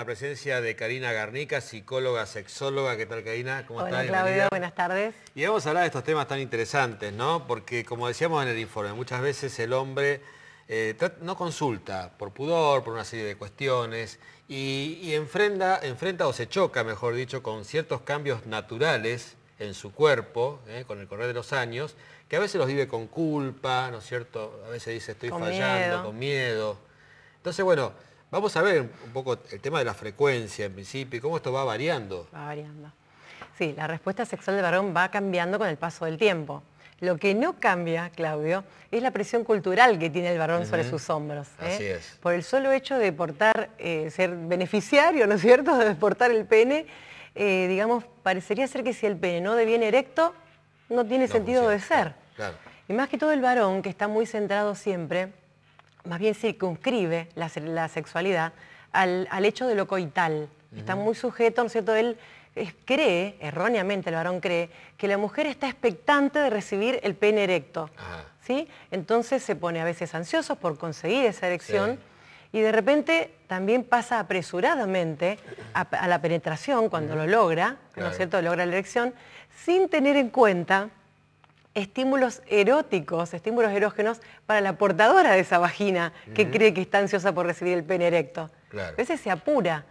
la presencia de Karina Garnica, psicóloga, sexóloga. ¿Qué tal, Karina? ¿Cómo Hola, Claudia, buenas tardes. Y vamos a hablar de estos temas tan interesantes, ¿no? Porque, como decíamos en el informe, muchas veces el hombre eh, no consulta por pudor, por una serie de cuestiones, y, enfrenta, enfrenta o se choca, mejor dicho, con ciertos cambios naturales en su cuerpo, ¿eh? con el correr de los años, que a veces los vive con culpa, ¿no es cierto? A veces dice estoy fallando, con miedo. Entonces, bueno, vamos a ver un poco el tema de la frecuencia en principio y cómo esto va variando. Va variando. Sí, la respuesta sexual del varón va cambiando con el paso del tiempo. Lo que no cambia, Claudio, es la presión cultural que tiene el varón sobre sus hombros. ¿eh? Así es. Por el solo hecho de portar, eh, ser beneficiario, ¿no es cierto?, de portar el pene, eh, digamos, parecería ser que si el pene no deviene erecto, no tiene sentido de ser. Y más que todo el varón, que está muy centrado siempre, más bien circunscribe la, la sexualidad al, hecho de lo coital. Está muy sujeto, ¿no es cierto?, él cree, erróneamente el varón cree, que la mujer está expectante de recibir el pene erecto. ¿sí? Entonces se pone a veces ansioso por conseguir esa erección y de repente también pasa apresuradamente a, la penetración cuando lo logra, ¿no es cierto?, logra la erección, sin tener en cuenta estímulos eróticos, estímulos erógenos para la portadora de esa vagina que cree que está ansiosa por recibir el pene erecto. A veces se apura.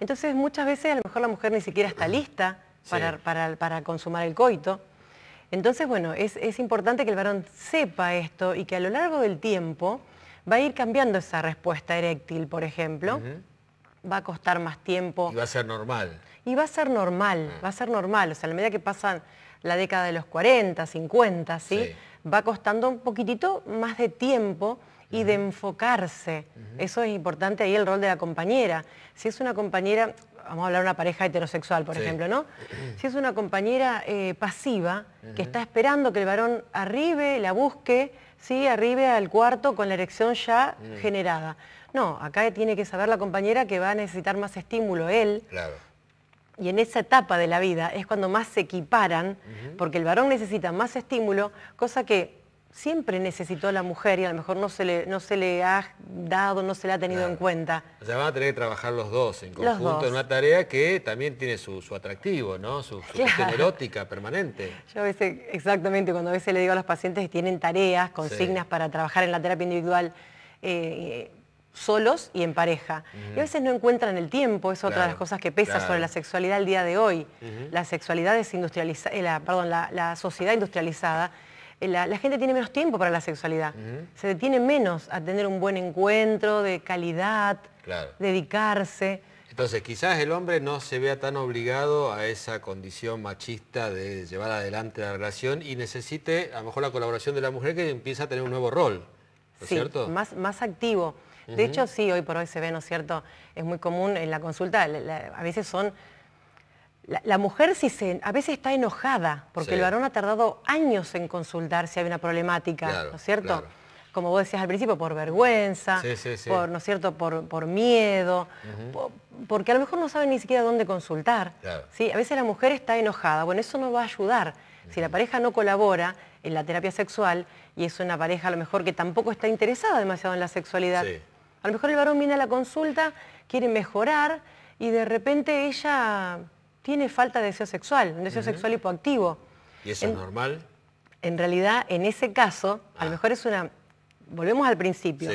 Entonces muchas veces a lo mejor la mujer ni siquiera está lista para, consumar el coito. Entonces, bueno, es, importante que el varón sepa esto y que a lo largo del tiempo va a ir cambiando esa respuesta eréctil, por ejemplo. Va a costar más tiempo. Y va a ser normal. Y va a ser normal, ah. va a ser normal. O sea, a la medida que pasan la década de los 40, 50, ¿sí? Va costando un poquitito más de tiempo y de enfocarse. Eso es importante ahí el rol de la compañera. Si es una compañera, vamos a hablar de una pareja heterosexual, por ejemplo, ¿no? Si es una compañera eh, pasiva, que está esperando que el varón arribe, la busque, ¿sí? arribe al cuarto con la erección ya generada. No, acá tiene que saber la compañera que va a necesitar más estímulo él. Claro y en esa etapa de la vida es cuando más se equiparan, porque el varón necesita más estímulo, cosa que siempre necesitó la mujer y a lo mejor no se le, no se le ha dado, no se le ha tenido en cuenta. O sea, van a tener que trabajar los dos en conjunto en una tarea que también tiene su, atractivo, ¿no? Su, cuestión erótica permanente. Yo a veces, exactamente, cuando a veces le digo a los pacientes que tienen tareas, consignas para trabajar en la terapia individual, eh, solos y en pareja. Y a veces no encuentran el tiempo, es otra de las cosas que pesa sobre la sexualidad el día de hoy. La sexualidad es industrializada, eh, la, perdón, la, sociedad industrializada, eh, la, gente tiene menos tiempo para la sexualidad. Se detiene menos a tener un buen encuentro de calidad, dedicarse. Entonces, quizás el hombre no se vea tan obligado a esa condición machista de llevar adelante la relación y necesite a lo mejor la colaboración de la mujer que empieza a tener un nuevo rol. ¿no cierto? Más, más activo. De hecho, sí, hoy por hoy se ve, ¿no es cierto? Es muy común en la consulta, a veces son... La, mujer si se, a veces está enojada porque el varón ha tardado años en consultar si hay una problemática, ¿no es cierto? Como vos decías al principio, por vergüenza, por, ¿no es cierto? por, miedo, porque a lo mejor no sabe ni siquiera dónde consultar. ¿sí? A veces la mujer está enojada, bueno, eso no va a ayudar. Si la pareja no colabora en la terapia sexual y es una pareja a lo mejor que tampoco está interesada demasiado en la sexualidad, a lo mejor el varón viene a la consulta, quiere mejorar y de repente ella tiene falta de deseo sexual, un deseo sexual hipoactivo. ¿Y eso es normal? En realidad, en ese caso, a lo ah. mejor es una... Volvemos al principio.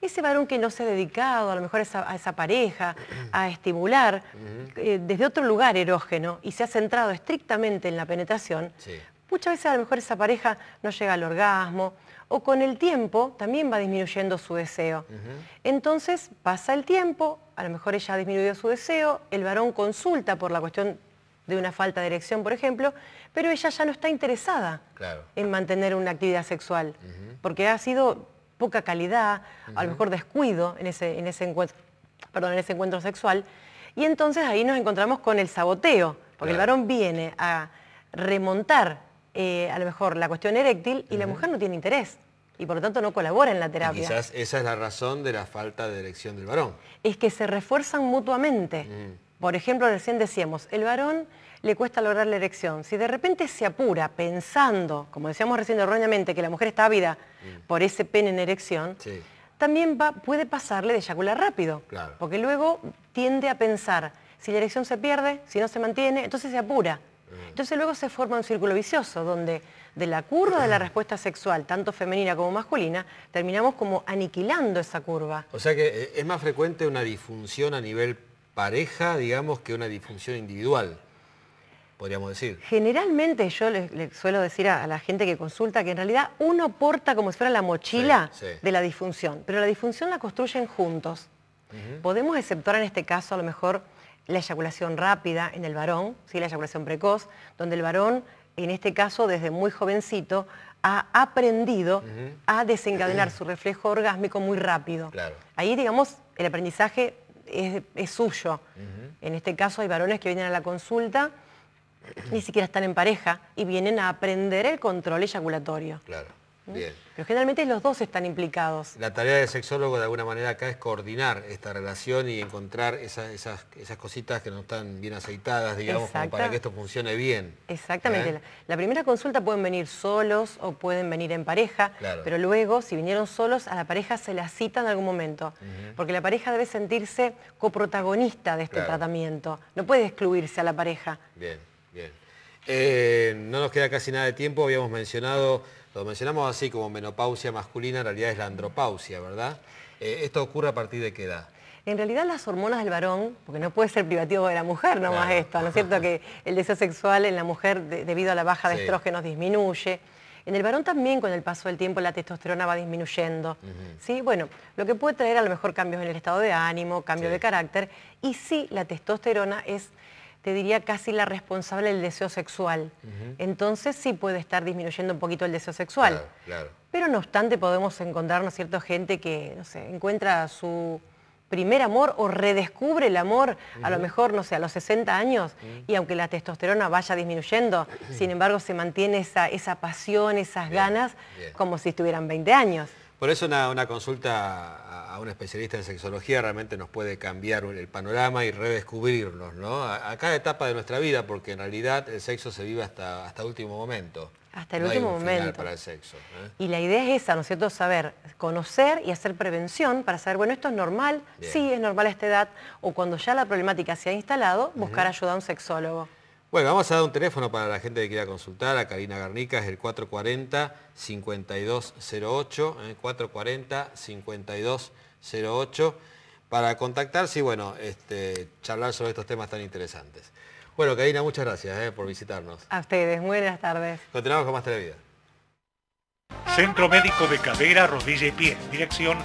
Ese varón que no se ha dedicado a lo mejor a esa, pareja, a estimular eh, desde otro lugar erógeno y se ha centrado estrictamente en la penetración, muchas veces a lo mejor esa pareja no llega al orgasmo, o con el tiempo también va disminuyendo su deseo. Entonces pasa el tiempo, a lo mejor ella ha disminuido su deseo, el varón consulta por la cuestión de una falta de erección, por ejemplo, pero ella ya no está interesada en mantener una actividad sexual, porque ha sido poca calidad, a lo mejor descuido en ese, en ese, encuentro, perdón, en ese encuentro sexual, y entonces ahí nos encontramos con el saboteo, porque el varón viene a remontar eh, a lo mejor la cuestión eréctil y la mujer no tiene interés y por lo tanto no colabora en la terapia. quizás esa es la razón de la falta de erección del varón. Es que se refuerzan mutuamente. Por ejemplo, recién decíamos, el varón le cuesta lograr la erección. Si de repente se apura pensando, como decíamos recién erróneamente, que la mujer está ávida por ese pene en erección, también va, puede pasarle de eyacular rápido. Porque luego tiende a pensar, si la erección se pierde, si no se mantiene, entonces se apura. Entonces luego se forma un círculo vicioso donde de la curva de la respuesta sexual, tanto femenina como masculina, terminamos como aniquilando esa curva. O sea que eh, es más frecuente una disfunción a nivel pareja, digamos, que una disfunción individual, podríamos decir. Generalmente yo le, suelo decir a, la gente que consulta que en realidad uno porta como si fuera la mochila de la disfunción, pero la disfunción la construyen juntos. Podemos exceptuar en este caso a lo mejor la eyaculación rápida en el varón, ¿sí? la eyaculación precoz, donde el varón, en este caso desde muy jovencito, ha aprendido a desencadenar su reflejo orgásmico muy rápido. Ahí, digamos, el aprendizaje es, suyo. En este caso hay varones que vienen a la consulta, ni siquiera están en pareja, y vienen a aprender el control eyaculatorio. Claro. Bien. Pero generalmente los dos están implicados. La tarea del sexólogo de alguna manera acá es coordinar esta relación y encontrar esas, cositas que no están bien aceitadas, digamos, para que esto funcione bien. Exactamente. ¿Eh? La, primera consulta pueden venir solos o pueden venir en pareja, pero luego, si vinieron solos, a la pareja se la cita en algún momento, porque la pareja debe sentirse coprotagonista de este tratamiento, no puede excluirse a la pareja. Bien, bien. Eh, no nos queda casi nada de tiempo, habíamos mencionado lo mencionamos así como menopausia masculina, en realidad es la andropausia, ¿verdad? Eh, ¿Esto ocurre a partir de qué edad? En realidad las hormonas del varón, porque no puede ser privativo de la mujer nomás esto, ¿no es cierto? Que el deseo sexual en la mujer debido a la baja de estrógenos disminuye. En el varón también con el paso del tiempo la testosterona va disminuyendo. ¿sí? Bueno, lo que puede traer a lo mejor cambios en el estado de ánimo, cambio de carácter, y sí, la testosterona es te diría casi la responsable del deseo sexual. Entonces sí puede estar disminuyendo un poquito el deseo sexual. Pero no obstante podemos encontrarnos cierta gente que, no sé, encuentra su primer amor o redescubre el amor, a lo mejor, no sé, a los 60 años, y aunque la testosterona vaya disminuyendo, sin embargo se mantiene esa, esa pasión, esas ganas, como si estuvieran 20 años. Por eso una, consulta a, un especialista en sexología realmente nos puede cambiar el panorama y redescubrirnos, ¿no? A, cada etapa de nuestra vida, porque en realidad el sexo se vive hasta, hasta último momento. Hasta el último momento. para el sexo. ¿eh? Y la idea es esa, ¿no es cierto? Saber, conocer y hacer prevención para saber, bueno, esto es normal, sí es normal a esta edad, o cuando ya la problemática se ha instalado, buscar ayuda a un sexólogo. Bueno, vamos a dar un teléfono para la gente que quiera consultar. A Karina Garnica es el 440-5208, 440-5208, para contactarse y bueno, este, charlar sobre estos temas tan interesantes. Bueno, Karina, muchas gracias eh, por visitarnos. A ustedes, buenas tardes. Continuamos con más Televida. Centro Médico de Cadera, Rodilla y Pie, dirección